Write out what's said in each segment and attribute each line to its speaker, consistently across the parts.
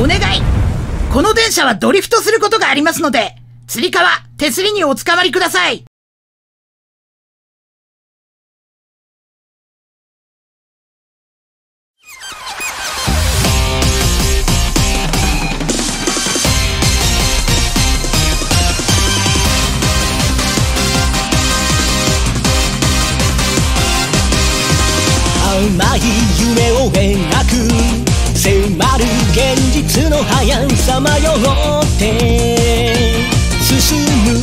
Speaker 1: お願いこの電車はドリフトすることがありますので、釣り革、手すりにおつかまりください。
Speaker 2: 甘い夢を描く現実の速さまよって進む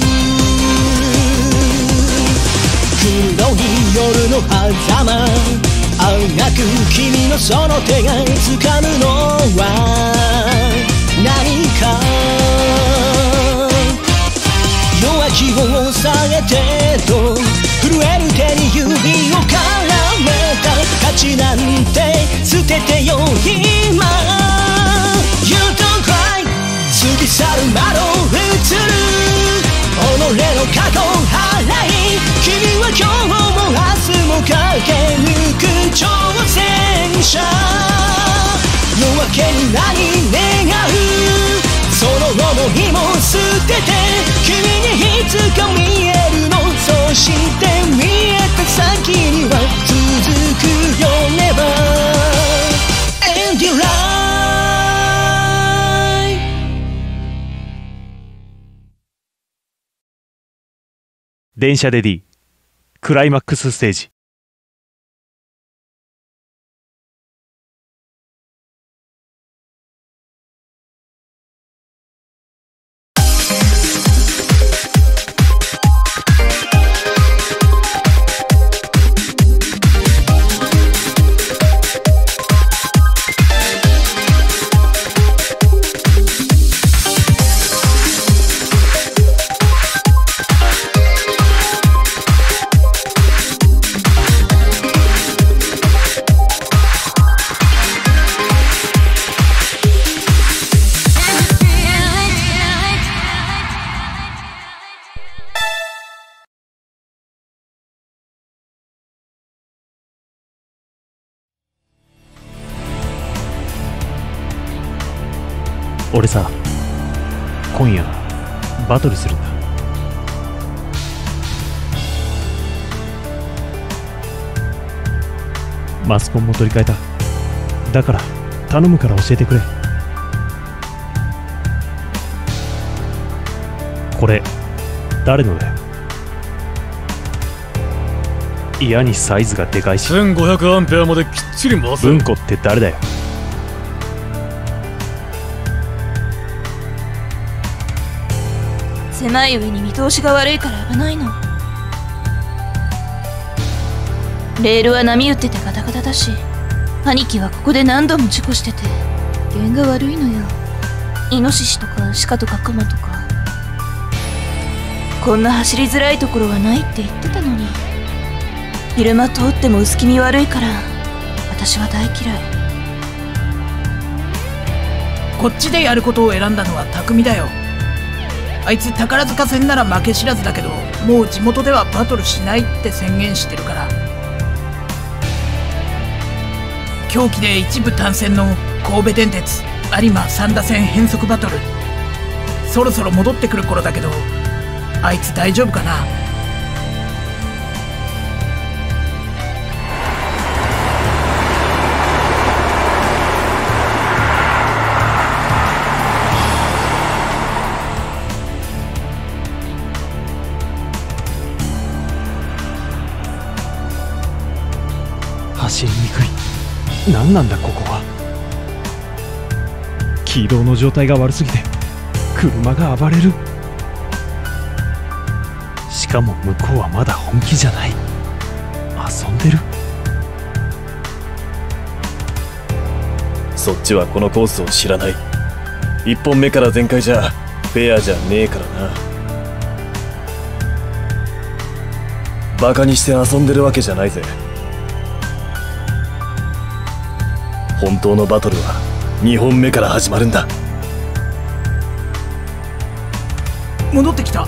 Speaker 2: 黒い夜の狭間あがく君のその手が掴むのは何か。弱気を抑えてと震える手に指を絡めた。価値なんて捨ててよ今過去払い君は今日も明日も駆け抜く挑戦者夜明けに何願う。その想いも捨てて
Speaker 3: 電車で D クライマックスステージ。俺さ今夜バトルするんだ。マスコンも取り替えた。だから頼むから教えてくれ。これ誰のだよ。嫌にサイズがでかいし。
Speaker 4: 1500アンペアまできっちり回す
Speaker 3: 文庫って誰だよ
Speaker 5: 狭い上に見通しが悪いから危ないの。レールは波打っててガタガタだし兄貴はここで何度も事故してて弦が悪いのよ。イノシシとか鹿とかクマとか。こんな走りづらいところはないって言ってたのに。昼間通っても薄気味悪いから私は大嫌い。
Speaker 1: こっちでやることを選んだのは匠だよ。あいつ宝塚戦なら負け知らずだけどもう地元ではバトルしないって宣言してるから。狂気で一部単線の神戸電鉄有馬三田線変則バトル。そろそろ戻ってくる頃だけどあいつ大丈夫かな？
Speaker 3: 何なんだここは。軌道の状態が悪すぎて車が暴れる。しかも向こうはまだ本気じゃない。遊んでる。
Speaker 6: そっちはこのコースを知らない。1本目から全開じゃフェアじゃねえからな。バカにして遊んでるわけじゃないぜ。本当のバトルは2本目から始まるんだ。
Speaker 1: 戻ってきた。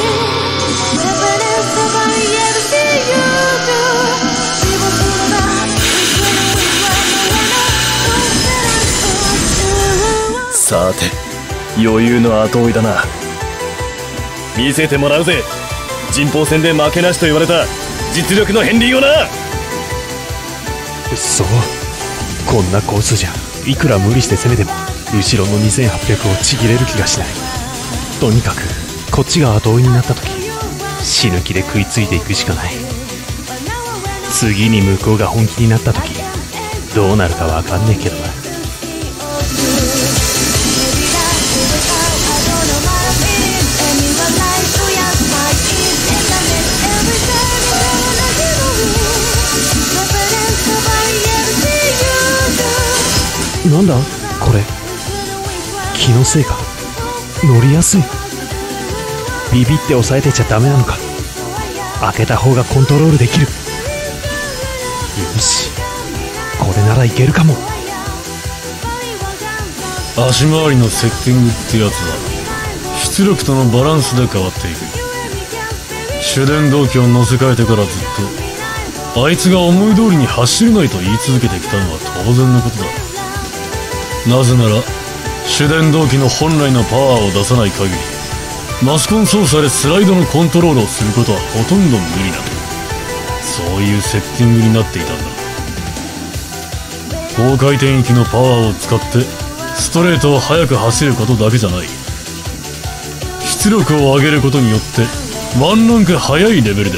Speaker 6: 余裕の後追いだな。見せてもらうぜ。人報戦で負けなしと言われた。実力の片鱗をな。
Speaker 3: そう。こんなコースじゃ。いくら無理して攻めても後ろの2800をちぎれる気がしない。とにかくこっちが後追いになった時死ぬ気で食いついていくしかない。次に向こうが本気になった時どうなるかわかんねえけどな。んだ？これ。気のせいか？乗りやすい。ビビって押さえてちゃダメなのか？開けた方がコントロールできる。よし。これならいけるかも。
Speaker 4: 足回りのセッティングってやつは出力とのバランスで変わっていく。主電動機を乗せ替えてからずっとあいつが思い通りに走れないと言い続けてきたのは当然のことだ。なぜなら主電動機の本来のパワーを出さない限りマスコン操作でスライドのコントロールをすることはほとんど無理だ。そういうセッティングになっていたんだ。高回転域のパワーを使ってストレートを速く走ることだけじゃない。出力を上げることによってワンランク速いレベルで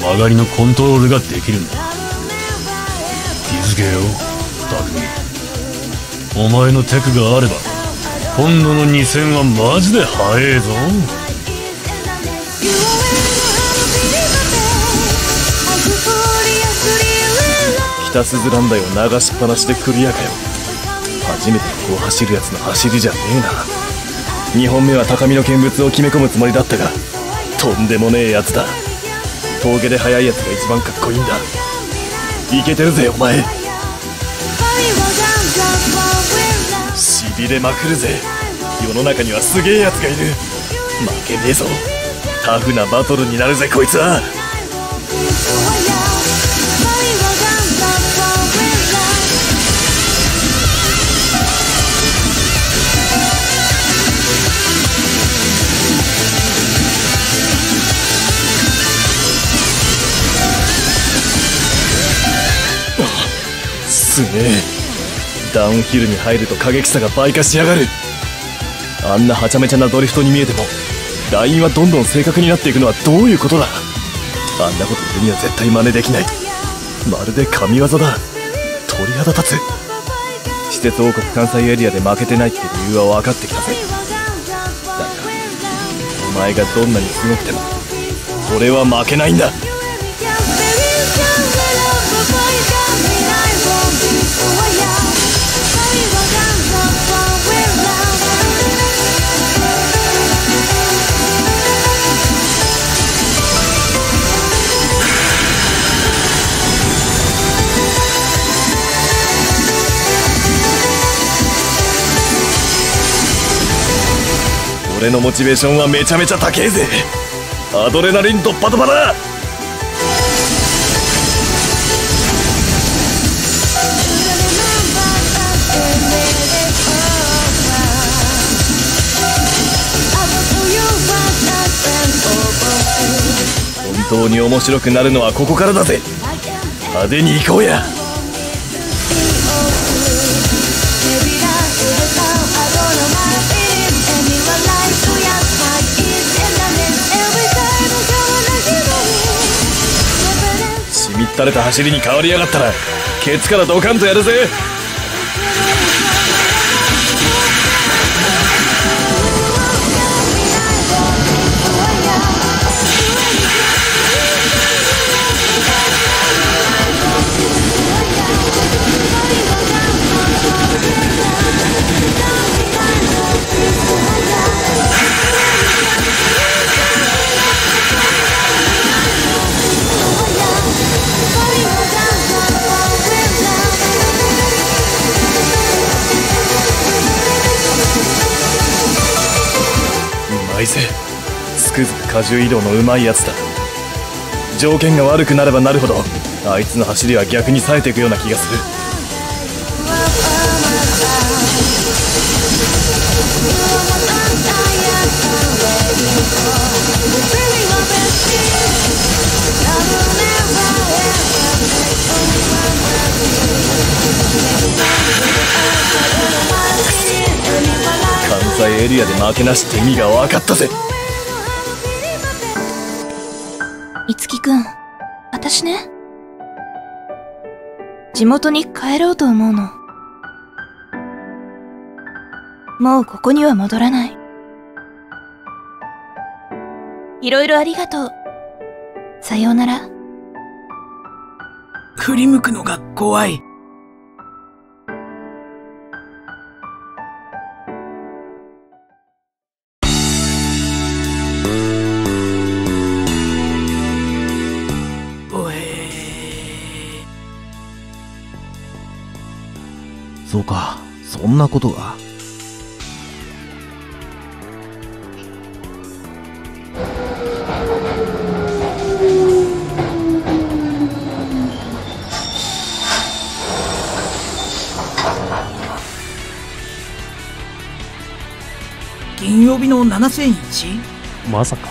Speaker 4: 曲がりのコントロールができるんだ。気づけよ匠お前のテクがあれば今度の2戦はマジで速えぞ。
Speaker 6: 北スズランダイを流しっぱなしでクリアかよ。初めてこう走るやつの走りじゃねえな。2本目は高みの見物を決め込むつもりだったがとんでもねえやつだ。峠で速いやつが一番かっこいいんだ。いけてるぜお前。しびれまくるぜ。世の中にはすげえやつがいる。負けねえぞ。タフなバトルになるぜこいつは。すげえ。ダウンヒルに入ると過激さが倍化しやがる。あんなはちゃめちゃなドリフトに見えてもラインはどんどん正確になっていくのはどういうことだ。あんなこと俺には絶対真似できない。まるで神業だ。鳥肌立つ。施設王国関西エリアで負けてないって理由は分かってきたぜ。だがお前がどんなにすごくても俺は負けないんだ。俺のモチベーションはめちゃめちゃ高えぜ。アドレナリンドッパドパだ本当に面白くなるのはここからだぜ。派手に行こうや。しみったれた走りに変わりやがったらケツからドカンとやるぜ。荷重移動のうまいやつだ。条件が悪くなればなるほどあいつの走りは逆に冴えていくような気がする。関西エリアで負けなしって意味が分かったぜ
Speaker 5: いつきくん、私ね。地元に帰ろうと思うの。もうここには戻らない。いろいろありがとう。さようなら。
Speaker 1: 振り向くのが怖い。
Speaker 7: なことが？
Speaker 1: 金曜日の 7001?
Speaker 3: まさか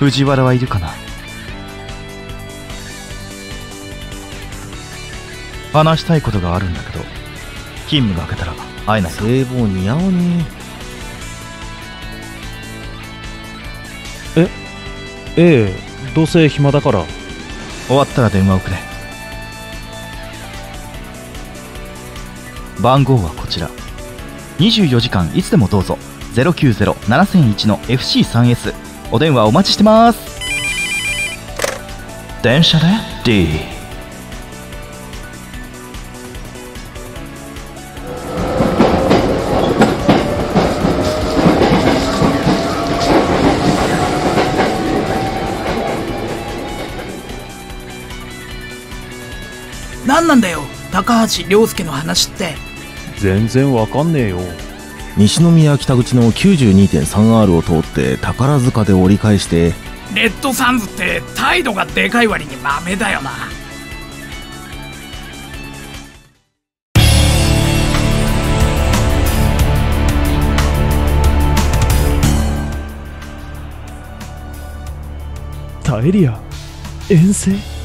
Speaker 7: 藤原はいるかな？話したいことがあるんだけど、勤務が明けたら会えないか
Speaker 8: 聖望似合わね
Speaker 3: ええどうせ暇だから
Speaker 7: 終わったら電話をくれ。番号はこちら。24時間いつでもどうぞ。090-7001の FC3S。お電話お待ちしてます。電車で？D。
Speaker 1: 何なんだよ、高橋良介の話って。
Speaker 3: 全然わかんねえよ
Speaker 8: 西宮北口の 92.3R を通って宝塚で折り返して
Speaker 1: レッドサンズって態度がでかい割に豆だよな。
Speaker 3: タエリア遠征？